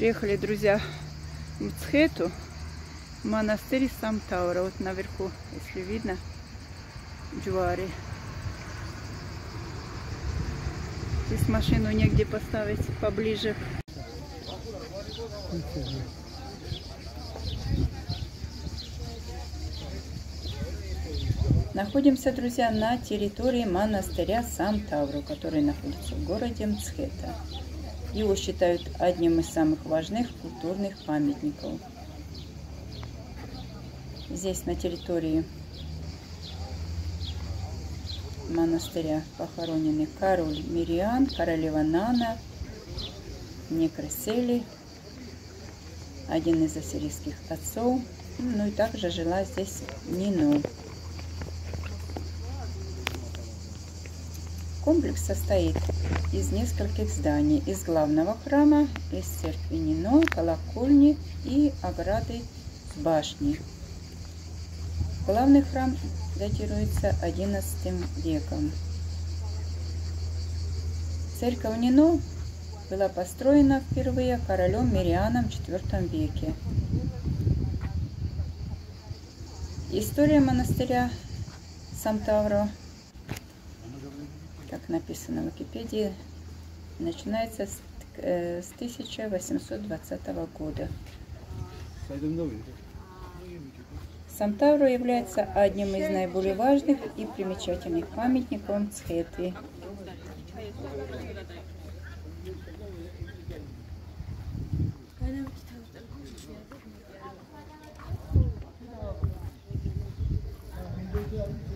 Приехали, друзья, в Мцхету, в монастырь Самтаура. Вот наверху, если видно, Джуари. Здесь машину негде поставить поближе. Находимся, друзья, на территории монастыря Сан-Тавру, который находится в городе Мцхета. Его считают одним из самых важных культурных памятников. Здесь на территории монастыря похоронены король Мириан, королева Нана, Некресели, один из ассирийских отцов, ну и также жила здесь Нину. Комплекс состоит из нескольких зданий. Из главного храма, из церкви Нино, колокольни и ограды с башней. Главный храм датируется XI веком. Церковь Нино была построена впервые королем Мирианом в IV веке. История монастыря Самтавро как написано в Википедии, начинается с, э, с 1820 года. Самтавро является одним из наиболее важных и примечательных памятников Цхеты. 선생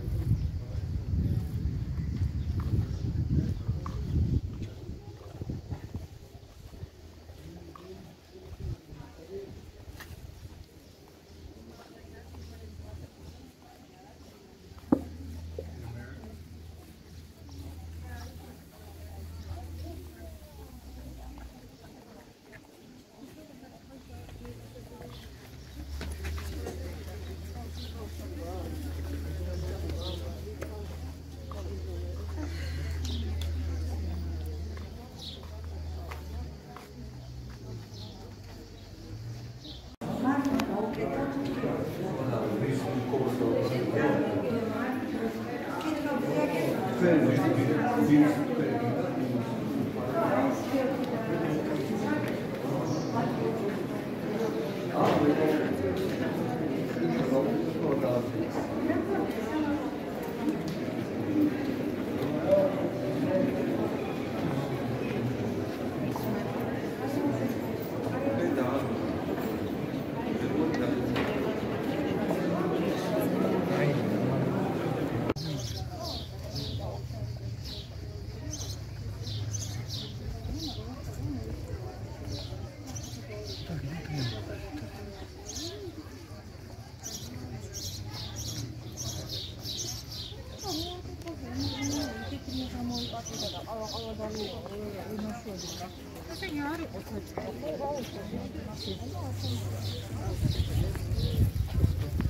Thank you. Thank you.